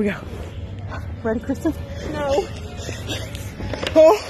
Here we go. Ready, Kristen? No. Oh.